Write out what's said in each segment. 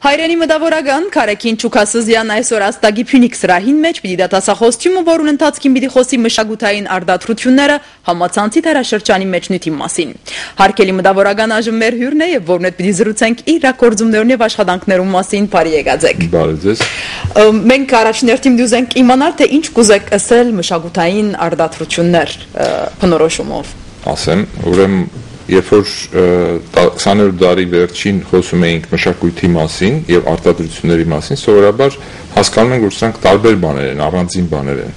Հայրենի մտավորական Կարեկին Չուքասզյան այսօր աստագի Փյունիկ սրահին մեջ պիտի դատասախոսությունը, որուն ընթացքին պիտի խոսի մշակութային արդատրությունները համացանցի թերաշրջանի մեջ նյութի մասին։ Հարկելի մտավորական այժմ մեր հյուրն է եւ որն հետ պիտի զրուցենք իրակորձումներուն եւ աշխատանքներուն մասին բարի եկած եք։ Բարի ձեզ։ Մենք առաջներտիմ դուզենք իմանալ թե ինչ կուզեք ասել մշակութային արդատրություններ բնորոշումով։ Ասեմ, ուրեմն երբ որ 20-րդ դարի վերջին խոսում էինք մշակույթի մասին եւ արտադրությունների մասին, սովորաբար հասկանում ենք, որ սրանք տարբեր բաներ են, առանձին բաներ են։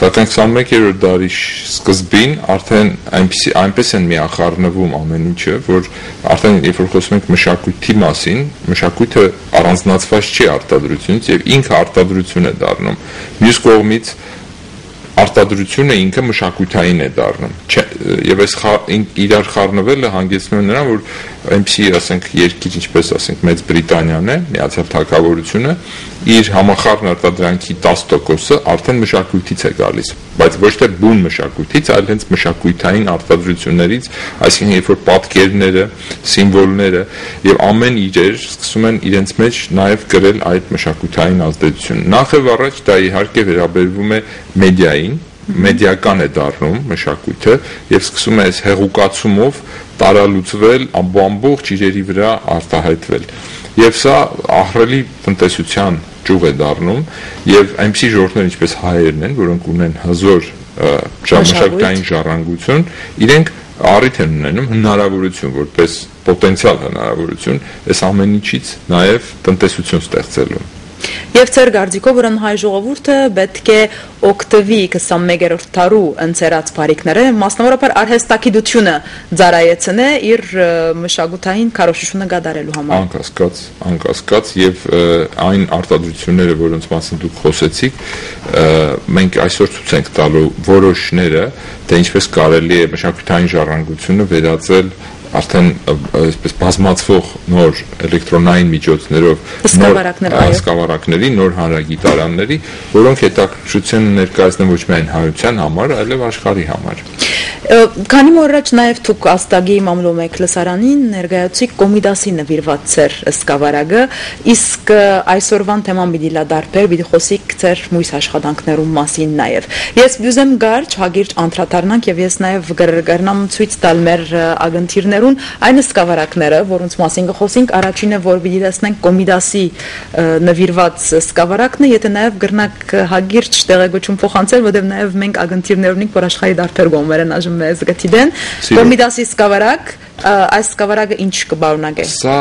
Սակայն 21-րդ դարի սկզբին արդեն այնպեսի այնպես են միախառնվում ամեն ինչը, որ արդեն երբ որ խոսում ենք մշակույթի մասին, մշակույթը առանձնացված չի արտադրությունից եւ ինքը արտադրություն է դառնում։ Մյուս կողմից արտադրությունը ինքը մշակութային է դառնում։ Եվ այս իրար խառնվելը հանգեցնում է նրան, որ այնպեսի, ասենք, երկիր, ինչպես ասենք, Մեծ Բրիտանիան է, Միացյալ Թագավորությունը, իր համախառն արտադրանքի 10%-ը արդեն մշակույթից է գալիս, բայց ոչ թե բուն մշակույթից, այլ հենց մշակույթային արտադրություններից, այսինքն երբ որ պատկերները, սիմվոլները եւ ամեն իրեր սկսում են իրենց մեջ նաեւ գրել այդ մշակութային ազդեցություն։ Նախ եւ առաջ դա իհարկե վերաբերվում է մեդիային, մեդիական է դառնում մշակույթը եւ սկսում է այս հեղուկացումով տարալուծվել ամբողջ իրերի վրա արտահայտվել եւ սա ահռելի տնտեսության ճյուղ է դառնում եւ այնպիսի ժողովուրդներ ինչպես հայերն են որոնք ունեն հզոր մշակութային ժառանգություն իրենք առիթ են ունենում հնարավորություն որպես պոտենցիալ հնարավորություն այս ամեն ինչից նաև տնտեսություն ստեղծելու Եվ ծեր գարձիկով ուրեմն հայ ժողովուրդը պետք է օգտվի 21-րդ դարու ընծերած բարիկները, մասնավորապես արհեստագիտությունը ծառայեցնե իր մշակութային քարոշչությունը գդարելու համար։ Անկասկած, անկասկած եւ այն արտադրությունները, որոնց մասին դուք խոսեցիք, մենք այսօր ցույց ենք տալու որոշները, թե ինչպես կարելի է մշակութային ժառանգությունը վերածել արդեն այսպես բազմացվող նոր էլեկտրոնային միջոցներով նոր սկավառակների, նոր հանրագիտարանների, որոնք հետաքրքրություն ներկայացնեն ոչ միայն հայության համար, այլև աշխարհի համար։ Քանի որ առաջ նաև դուք աստագի մամլոմեք լսարանին ներկայացի կոմիդասի նվիրված ծեր սկավարագը, իսկ այսօրվան թեման պիտի լադարբեր, պիտի խոսիկ ծեր մույս աշխատանքներում մասին նաև։ Ես դուզեմ գարչ հագիրճ անդրադառնանք եւ ես նաև գրգռնամ ցույց տալ մեր ագընթիրներուն այն սկավարակները, որոնց մասին կխոսենք, առաջինը որ պիտի տեսնենք կոմիդասի նվիրված սկավարակն է, եթե նաև գրնակ հագիրճ տեղեկություն փոխանցել, որովհետեւ նաև մենք ագընթիրներ ունենք, որ աշխարհի դարբեր գոմեր են այժմ մեզ գտիդեն կոմիդասի սկավարակ այս սկավարակը ինչ կբարունակե Սա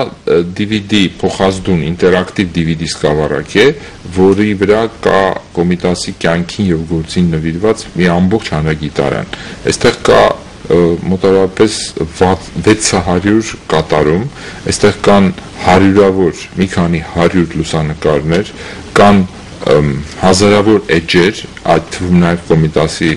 DVD փոխազդուն ինտերակտիվ DVD սկավարակ է, որի վրա կա կոմիտասի կյանքին եւ գործին նվիրված մի ամբողջ հանրագիտարան։ Այստեղ կա մոտավորապես 600 կատարում, այստեղ կան հարյուրավոր, մի քանի 100 լուսանկարներ, կան հազարավոր էջեր, այդ թվում նաև կոմիտասի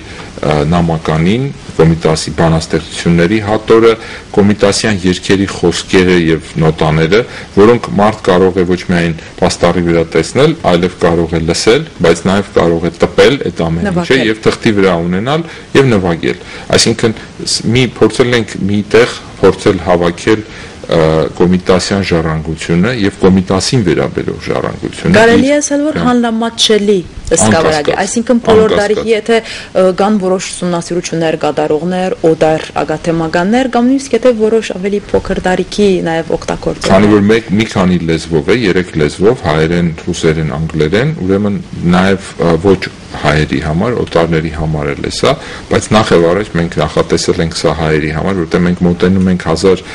նամականին, կոմիտասի բանաստեղծությունների հատորը, կոմիտասյան երկերի խոսքերը եւ նոտաները, որոնք մարդ կարող է ոչ միայն պաստառի վրա տեսնել, այլև կարող է լսել, բայց նաեւ կարող է տպել այդ ամեն ինչը եւ թղթի վրա ունենալ եւ նվագել։ Այսինքն մի փորձել ենք մի տեղ փորձել հավաքել կոմիտասյան ժառանգությունը եւ կոմիտասին վերաբերող ժառանգությունը։ Կարելի է ասել, որ հանրամատչելի սկավարակ է, այսինքն բոլոր տարիքի եթե կան որոշ ուսումնասիրություններ կատարողներ, օդար ագաթեմականներ կամ նույնիսկ եթե որոշ ավելի փոքր տարիքի նաև օգտագործող։ Քանի որ մեկ մի քանի լեզվով է, երեք լեզվով, հայերեն, ռուսերեն, անգլերեն, ուրեմն նաև ոչ հայերի համար, օտարների համար էլ է սա, բայց նախ եւ առաջ մենք նախատեսել ենք սա հայերի համար, որտեղ մենք մոտենում ենք 1000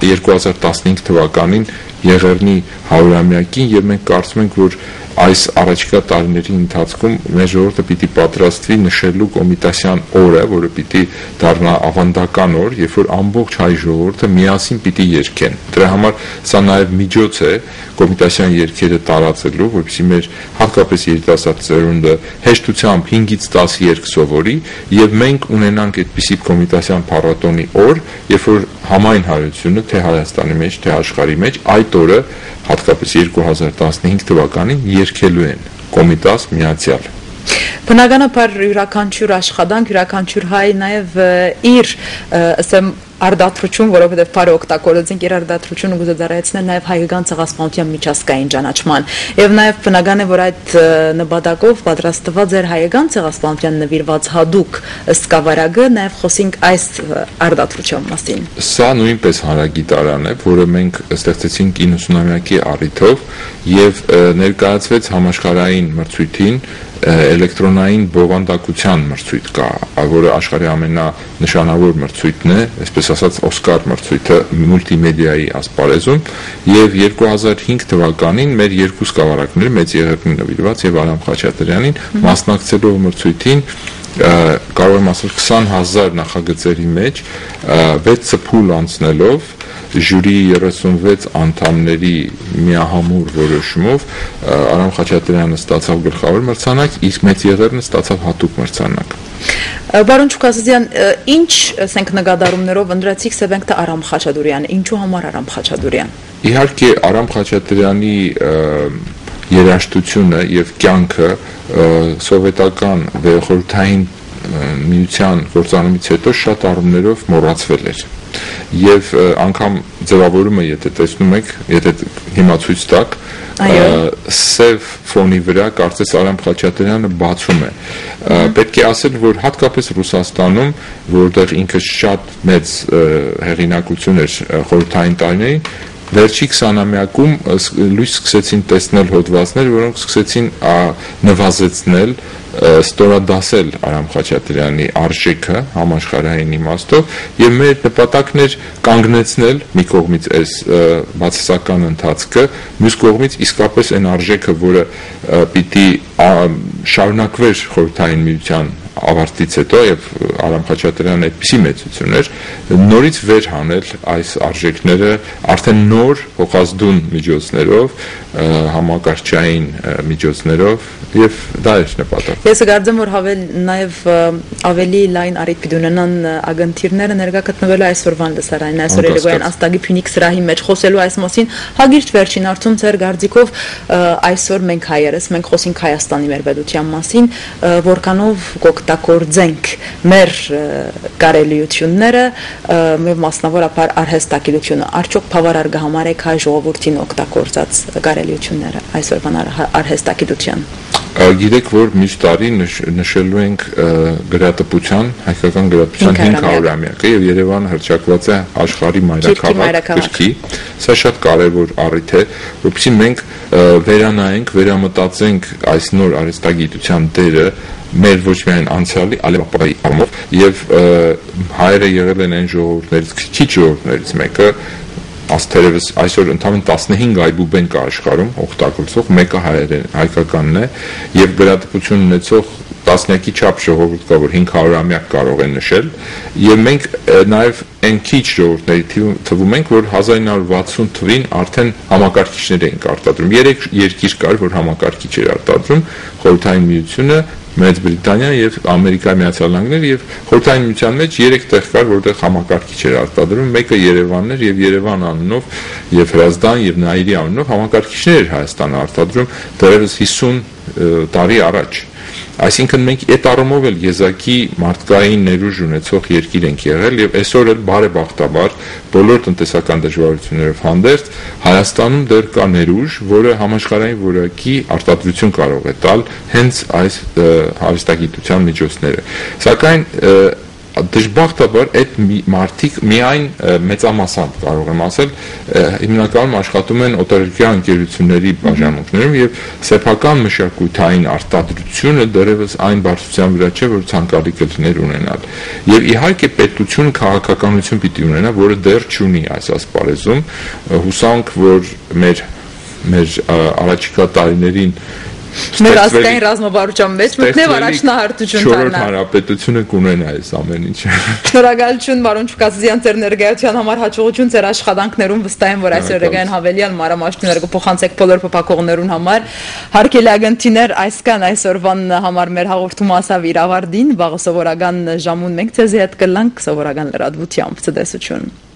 2015 թվականին Եղեռնի 100-ամյակին եւ մենք կարծում ենք, որ այս առաջիկա տարիների ընթացքում մեր ժողովուրդը պիտի պատրաստվի նշելու կոմիտասյան օրը, որը պիտի դառնա ավանդական օր, երբ որ ամբողջ հայ ժողովուրդը միասին պիտի երգեն։ Դրա համար սա նաև միջոց է կոմիտասյան երգերը տարածելու, որպեսզի մեր հատկապես երիտասարդ ծերունդը հեշտությամբ 5-ից 10 երգ սովորի եւ մենք ունենանք այդպիսի կոմիտասյան փառատոնի օր, երբ որ համայն հայությունը թե Հայաստանի մեջ, թե աշխարհի մեջ այդ օրը հատկապես 2015 թվականին երկելու են կոմիտաս միացյալ Բնականաբար յուրաքանչյուր աշխատանք, յուրաքանչյուր հայ նաև իր ասեմ արդատրություն, որովհետև բարի օգտագործենք իր արդատրությունը գուզե դարայեցնել նաև հայկական ցեղասպանության միջազգային ճանաչման։ Եվ նաև բնական է, որ այդ նպատակով պատրաստված էր հայկական ցեղասպանության նվիրված հadoop սկավարակը, նաև խոսենք այս արդատրության մասին։ Սա նույնպես հանրագիտարան է, որը մենք ստեղծեցինք 90-ամյակի առիթով եւ ներկայացվեց համաշխարհային մրցույթին էլեկտրոնային բովանդակության մրցույթ կա, որը աշխարհի ամենանշանավոր մրցույթն է, այսպես ասած Օսկար մրցույթը մուլտիմեդիայի ասպարեզում, եւ 2005 թվականին մեր երկու սկավառակներ մեծ եղերնի նվիրված եւ Արամ Խաչատրյանին մասնակցելով մրցույթին կարող եմ ասել 20000 նախագծերի մեջ 6 փուլ անցնելով ժյուրիի 36 անդամների միահամուր որոշումով Արամ Խաչատրյանը ստացավ գլխավոր մրցանակ, իսկ Մեծ Եղերնը ստացավ հատուկ մրցանակ։ Բարոն Չուկասյան, ինչ ասենք նկատառումներով ընդրացիք Սևենք թե Արամ Խաչատուրյանը, ինչու համար Արամ Խաչատուրյան։ Իհարկե Արամ Խաչատրյանի երաշտությունը եւ կյանքը սովետական վեխորթային միության գործանումից հետո շատ առումներով մոռացվել էր եւ անգամ ձևավորումը եթե տեսնում եք, եթե հիմա ցույց տակ, սև ֆոնի վրա կարծես Արամ Խաչատրյանը բացում է։ Պետք է ասել, որ հատկապես Ռուսաստանում, որտեղ ինքը շատ մեծ հեղինակություն էր խորհրդային տարիներին, վերջի 20-ամյակում լույս սկսեցին տեսնել հոդվածներ, որոնք սկսեցին նվազեցնել ստորադասել Արամ Խաչատրյանի արժեքը համաշխարհային իմաստով եւ մեր նպատակն էր կանգնեցնել մի կողմից այս բացասական ընթացքը, մյուս կողմից իսկապես այն արժեքը, որը պիտի շարունակվեր խորհրդային միության ավարտից հետո եւ Արամ Խաչատրյանն այդպիսի մեծություն էր նորից վեր հանել այս արժեքները արդեն նոր հողազդուն միջոցներով համակարգչային միջոցներով եւ դա է նպատակը։ Ես կարծեմ որ հավել նաեւ ավելի լայն առիթ պիտի ունենան ագընթիրները ներկա գտնվելու այսօրվան լսարանին, այսօր երեկոյան աստագի Փյունիկ սրահի մեջ խոսելու այս մասին հագիրճ վերջին արդյոք ձեր գարձիկով այսօր մենք հայերս մենք խոսենք Հայաստանի մեր պետության մասին, որքանով կօգտագործենք մեր կարելիությունները, մեր մասնավորապես արհեստագիտությունը, արդյոք բավարար կհամարեք հայ ժողովրդին օգտագործած կարելիությունները այսօրվան արհեստագիտության Գիտեք, որ միշտ տարի նշելու ենք գրատպության, հայկական գրատպության 500-ամյակը եւ Երևանը հրճակված է աշխարհի մայրաքաղաք գրքի։ Սա շատ կարեւոր առիթ է, որովհետեւ մենք վերանայենք, վերամտածենք այս նոր արհեստագիտության դերը մեր ոչ միայն անցյալի, այլև ապագայի առումով եւ հայերը եղել են այն ժողովուրդներից, քիչ ժողովուրդներից մեկը, աստերևս այսօր ընդամենը 15 այբուբեն կա աշխարհում օգտագործող, մեկը հայերեն հայկականն է եւ գրատպություն ունեցող տասնյակի չափ ժողովուրդ կա, որ 500-ամյակ կարող է նշել, եւ մենք նաեւ այն քիչ ժողովուրդների թվում ենք, որ 1960 թվին արդեն համակարգիչներ էին արտադրում։ Երեք երկիր կար, որ համակարգիչ էր արտադրում, Խորհրդային Միությունը, Մեծ Բրիտանիան եւ Ամերիկայի Միացյալ Նահանգները եւ Խորհրդային Միության մեջ 3 տեղ կար, որտեղ համակարգիչ էր արտադրում, մեկը Երևանն էր եւ Երևան անունով եւ Հրազդան եւ Նաիրի անունով համակարգիչներ էր Հայաստանը արտադրում դեռևս 50 տարի առաջ Այսինքն մենք այդ առումով էլ եզակի մարդկային ներուժ ունեցող երկիր ենք եղել եւ այսօր էլ բարեբախտաբար բոլոր տնտեսական դժվարություններով հանդերձ Հայաստանում դեռ կա ներուժ, որը համաշխարհային որակի արտադրություն կարող է տալ հենց այս հարստագիտության միջոցները։ Սակայն դժբախտաբար այդ մարտիկ միայն մեծամասամբ կարող եմ ասել հիմնականում աշխատում են օտարերկրյա ընկերությունների բաժանմունքներում եւ սեփական մշակութային արտադրությունը դեռևս այն բարձրության վրա չէ որ ցանկալի կլիներ ունենալ եւ իհարկե պետություն քաղաքականություն պիտի ունենա որը դեռ չունի այս ասպարեզում հուսանք որ մեր մեր առաջիկա տարիներին մեր ազգային ռազմավարության մեջ մտնև առաջնահերթություն դառնա։ Չորրորդ հանրապետությունը կունենա այս ամեն ինչը։ Շնորհակալություն բարոն Չուկասյան ձեր ներկայության համար հաջողություն ձեր աշխատանքներում վստահ եմ որ այս երեգային հավելյալ մանրամասնությունները կփոխանցեք բոլոր փոփակողներուն համար։ Հարկելի ագնտիներ այսքան այսօրվան համար մեր հաղորդումը ասավ իր ավարտին, վաղ սովորական ժամուն մենք ցեզի հետ կլանք սովորական լրատվությամբ ցտեսություն։